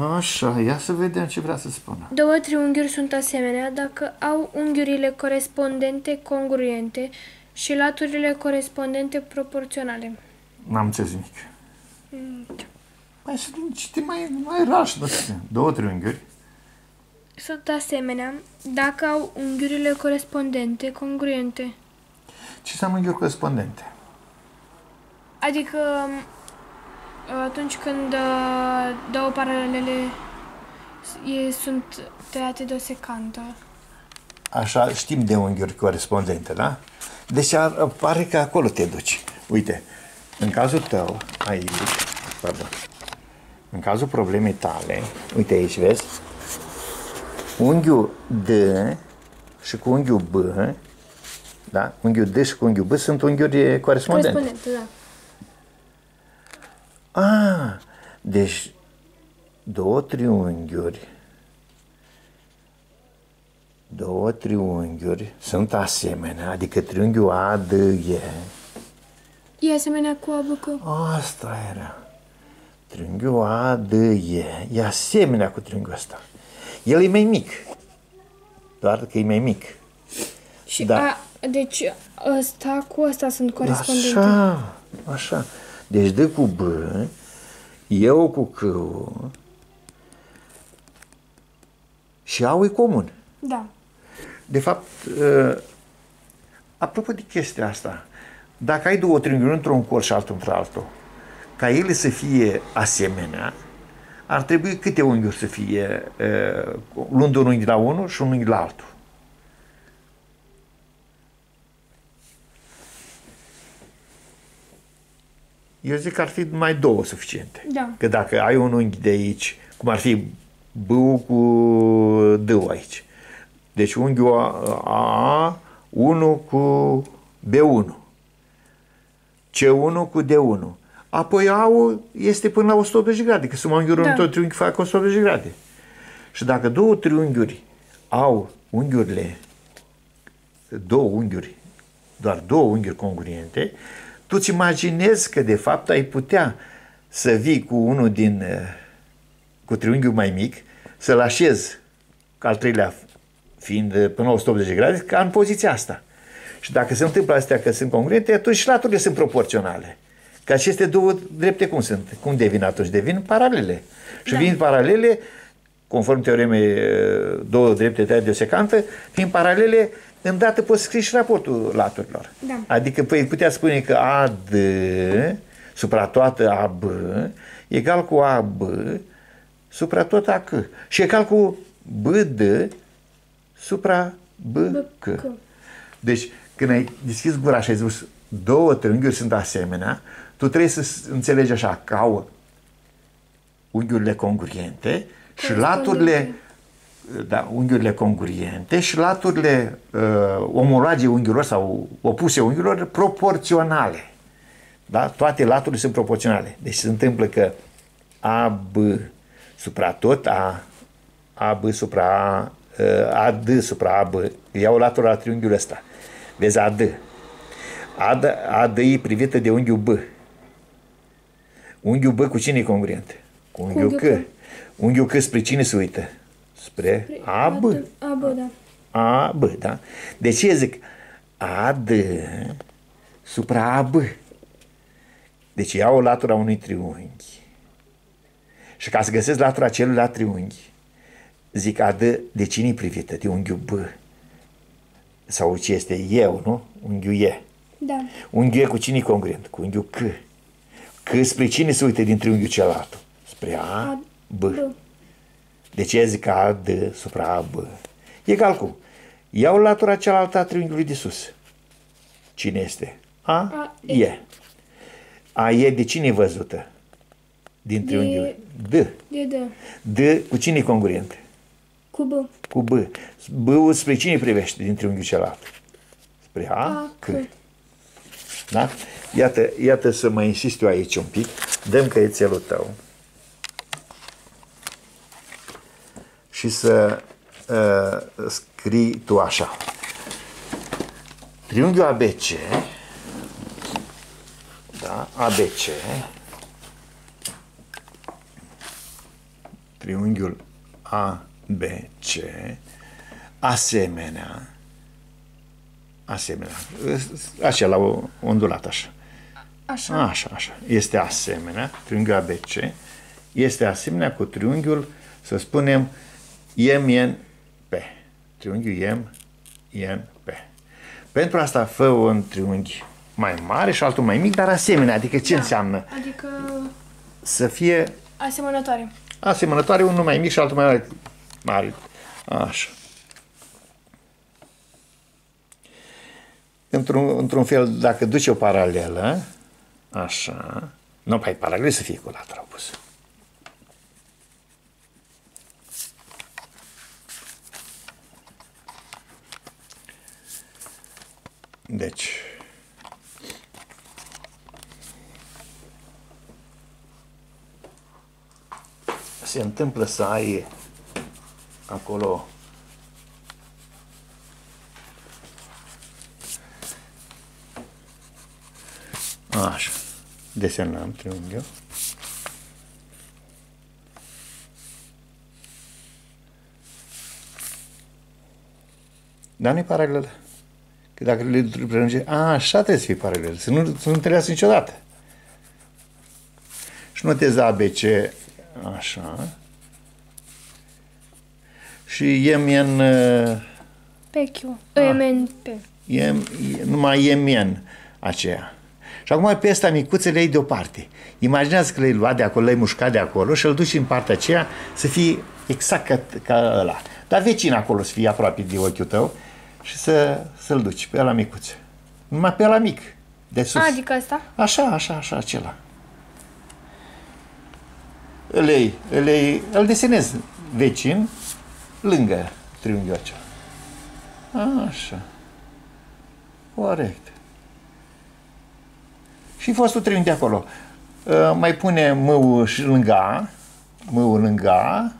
Așa, ia să vedem ce vrea să spună. Două triunghiuri sunt asemenea dacă au unghiurile corespondente congruente și laturile corespondente proporționale. N-am înțeles nimic. Mai să citim mai, mai raș, nu știu. Două triunghiuri. Sunt asemenea dacă au unghiurile corespondente congruente. Ce înseamnă unghiuri corespondente? Adică atunci când uh, două paralele e, sunt tăiate de o secantă. Așa, știm de unghiuri corespondente, da? Deci ar, pare că acolo te duci. Uite, în cazul tău, aici, pardon, în cazul problemei tale, uite aici, vezi, unghiul D și cu unghiul B, da? Unghiul D și cu unghiul B sunt unghiuri corespondente. Corespondente, da. Ah, deci două triunghiuri două triunghiuri sunt asemenea, adică triunghiul ADE. E asemenea cu ABC. Asta era. Triunghiul ADE e asemenea cu triunghiul ăsta. El e mai mic. Doar că e mai mic. Și Da. a, deci ăsta cu ăsta sunt corespondente. Așa, așa. Deci D cu B, eu cu C și au e comun. Da. De fapt, uh, apropo de chestia asta, dacă ai două triunghiuri într-un col și altul într-altul, ca ele să fie asemenea, ar trebui câte unghiuri să fie, uh, luând un unghi la unul și un unghi la altul. Eu zic că ar fi mai două suficiente. Da. Că dacă ai un unghi de aici, cum ar fi b cu d aici. Deci unghiul A, 1 cu B1. C1 cu D1. Apoi a este până la 180 grade, că suma unghiurilor Da. da. tot triunghi fac 180 grade. Și dacă două triunghiuri au unghiurile, două unghiuri, doar două unghiuri congruente, tu îți imaginezi că de fapt ai putea să vii cu unul din, eh, cu triunghiul mai mic, să-l așezi ca al treilea fiind eh, până la 180 de grade, ca în poziția asta. Și dacă se întâmplă astea că sunt congruente, atunci și laturile sunt proporționale. Că aceste două drepte cum sunt? Cum devin atunci? Devin paralele. Și Da. vin paralele, conform teoremei eh, două drepte tăiate de o secantă, fiind paralele, îndată poți scrie și raportul laturilor. Da. Adică păi, putea spune că AD supra toată AB egal cu AB supra tot AC și egal cu BD supra BC. BC. Deci, când ai deschis gura și ai zis două triunghiuri sunt asemenea, tu trebuie să s- înțelegi așa că au unghiurile congruente și laturile da, unghiurile congruente și laturile uh, omologe unghiurilor sau opuse unghiurilor proporționale. Da? Toate laturile sunt proporționale. Deci se întâmplă că AB supra tot, A, AB supra A, uh, AD supra AB, iau latura la triunghiul ăsta. Vezi AD. AD, AD e privită de unghiul B. Unghiul B cu cine e congruent? Cu unghiul unghiul C. C. Unghiul C spre cine se uită? Spre AB. AB, da. AB, da? De ce zic? AD supra AB. Deci iau latura unui triunghi. Și ca să găsesc latura celuilalt triunghi, zic AD de cine e privită? De unghiul B. Sau ce este eu, nu? Unghiul E. Da. Unghiul E cu cine e congruent? Cu unghiul C. C spre cine se uită din triunghiul celălalt? Spre A, B. B. Deci eu zic AD supra AB. Egal cu. Iau latura cealaltă a triunghiului de sus. Cine este? A, A, E. E. A E de cine e văzută? Din triunghiul. D. De da. D cu cine e congruent? Cu B. Cu B. B-ul spre cine privește din triunghiul celălalt? Spre A, A, C. C. Da? Iată, iată să mai insist eu aici un pic. Dăm căiețelul tău. Și să uh, scrii tu așa. Triunghiul ABC, da, ABC, triunghiul ABC, asemenea, asemenea, acela ondulat așa. Așa. Așa, așa. Este asemenea, triunghiul ABC, este asemenea cu triunghiul, să spunem, IMNP. Triunghiul IM, INP. Pentru asta fă un triunghi mai mare și altul mai mic, dar asemenea. Adică ce Da. înseamnă? Adică Să fie asemănătoare. asemănătoare, unul mai mic și altul mai mare. mare. Așa. Într-un, într-un fel, dacă duci o paralelă, așa, nu, pai paralel să fie cu latura opusă. Deci, se întâmplă să ai acolo așa. Desenăm triunghiul. Dar nu e paralelă că dacă le prelunge, a, așa trebuie să fie paralel, să nu, să nu întâlnească niciodată. Și notez ABC așa. Și MN, Pechiu. Ah. MNP. M, numai MN aceea. Și acum pe ăsta micuț le iei deoparte. Imaginează că le-ai luat de acolo, le-ai mușcat de acolo și îl duci în partea aceea să fie exact ca, ca ăla. Dar vecin acolo să fie aproape de ochiul tău și să, să-l duci pe ăla micuț. Numai pe ăla mic, de sus. Adică asta? Așa, așa, așa, acela. Îl, iei, îl, iei, îl desenezi vecin lângă triunghiul acela. Așa. Corect. Și fostul triunghi de acolo. Uh, Mai pune mâul și lângă A, mâul lângă A,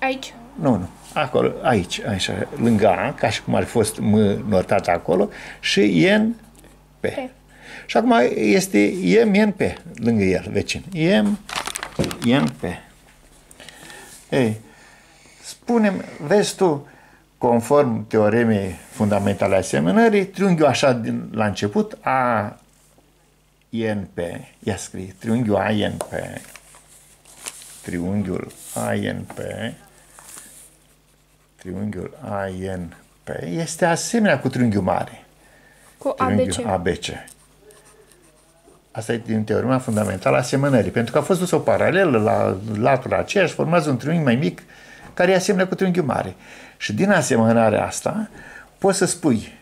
Aici. Nu, nu, acolo, aici, așa, lângă A, ca și cum ar fi fost M notat acolo, și N P. P. Și acum este M, N, P, lângă el, vecin. M, N, P. Ei, spunem, vezi tu, conform teoremei fundamentale a asemănării, triunghiul așa din, la început, A, N, P, ia scrie, triunghiul A, N, P, triunghiul A, N, P, triunghiul A, N, P, este asemenea cu triunghiul mare Cu triunghiul ABC. ABC. Asta e din teorema fundamentală a asemănării, pentru că a fost dus o paralelă la latura aceea și formează un triunghi mai mic care e asemenea cu triunghiul mare. Și din asemănarea asta poți să spui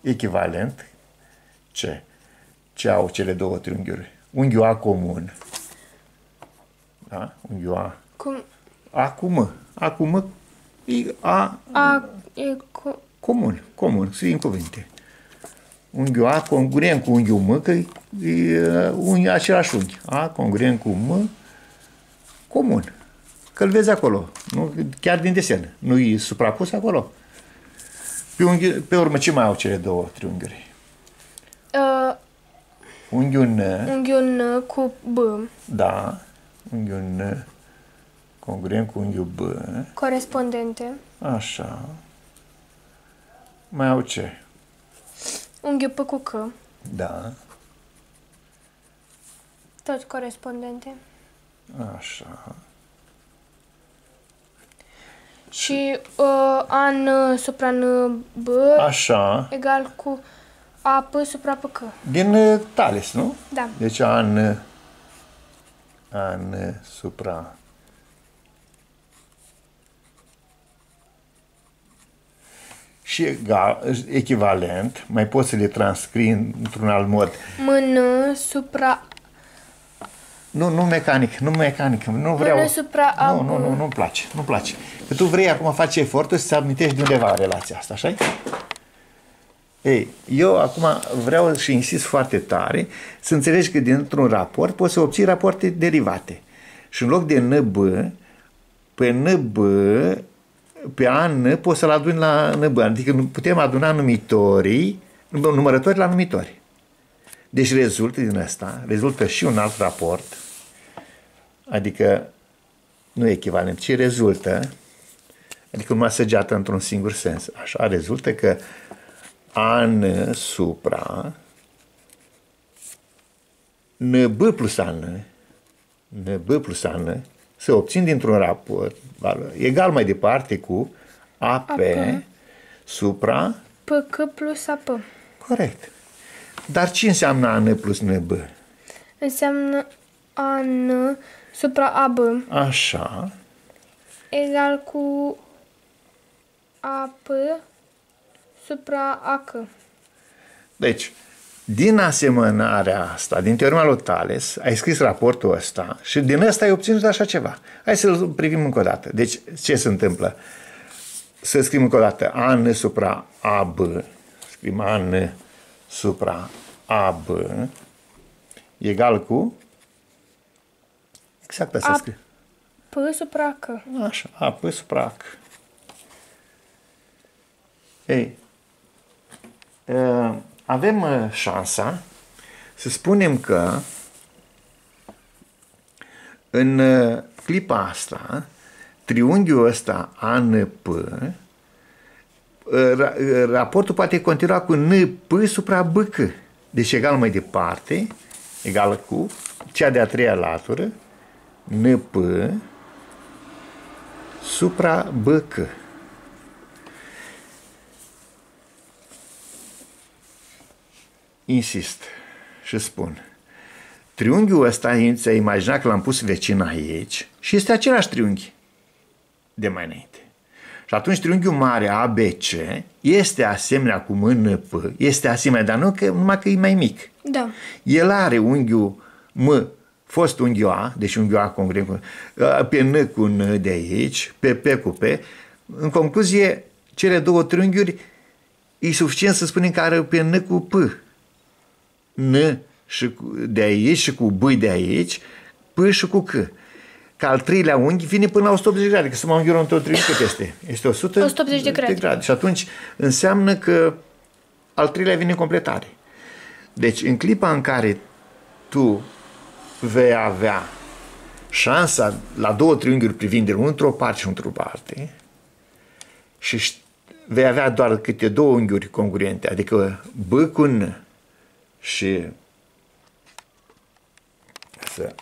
echivalent ce? Ce au cele două triunghiuri? Unghiul A comun. Da? Unghiul A. Cum? A cu M. A cu M. E A A e cu... comun, comun, să în cuvinte. Unghiul A congruent cu unghiul M, că e, e unghi, același unghi. A congruent cu M, comun. Că îl vezi acolo, nu? chiar din desen. Nu e suprapus acolo. Pe, unghi, pe urmă, ce mai au cele două triunghiuri? Uh, Unghiul N, unghiul N cu B. da, unghiul N, congruent cu unghiul B, Corespondente. așa. Mai au ce? Unghiul P cu C. Da, Tot corespondente. așa. Și uh, A N supra N B Așa. egal cu A P supra P C. Din uh, Tales, nu? Da. Deci an, an supra și egal, echivalent, mai poți să le transcrii într-un alt mod. M N supra Nu, nu mecanic, nu mecanic, nu vreau. Până supra A, Nu, nu, B. nu, nu-mi place, nu-mi place. Că tu vrei acum faci efortul să-ți amintești de undeva relația asta, așa Ei, eu acum vreau și insist foarte tare să înțelegi că dintr-un raport poți să obții rapoarte derivate. Și în loc de NB, pe NB, pe AN poți să-l aduni la NB. Adică nu- putem aduna numitorii, numărători la numitori. Deci rezultă din asta, rezultă și un alt raport, adică nu echivalent, ci rezultă, adică numai săgeată într-un singur sens. Așa rezultă că an supra NB plus an, NB plus an, se obțin dintr-un raport egal mai departe cu AP, AP. supra PK plus AP. Corect. Dar ce înseamnă AN plus NB? Înseamnă AN supra AB. Așa. Egal cu AP supra AC. Deci, din asemănarea asta, din teorema lui Thales, ai scris raportul ăsta și din ăsta ai obținut așa ceva. Hai să-l privim încă o dată. Deci, ce se întâmplă? Să scriem încă o dată AN supra AB, scriem AN supra AB, egal cu exact asta A- scrie. P supra C. Așa, AP supra AC. Ei, uh, avem uh, șansa să spunem că în uh, clipa asta, triunghiul ăsta ANP, uh, ra- uh, raportul poate continua cu NP supra BC. Deci egal mai departe, egal cu cea de-a treia latură, NP supra BC. Insist și spun. Triunghiul ăsta, ți-ai imaginat că l-am pus vecin aici și este același triunghi de mai înainte. Și atunci triunghiul mare ABC este asemenea cu MNP, este asemenea, dar nu că, numai că e mai mic. Da. El are unghiul M, fost unghiul A, deci unghiul A congruent cu, pe N cu N de aici, pe P cu P. În concluzie, cele două triunghiuri e suficient să spunem că are pe N cu P. N și cu, de aici și cu B de aici, P și cu C. Că al treilea unghi vine până la 180 de grade, că suma unghiilor într-o triunghi cât este? Este 100 180 de grade. de grade. Și atunci înseamnă că al treilea vine în completare. Deci în clipa în care tu vei avea șansa la două triunghiuri privind unul într-o parte și într-o parte și ș- vei avea doar câte două unghiuri congruente, adică B cu N și să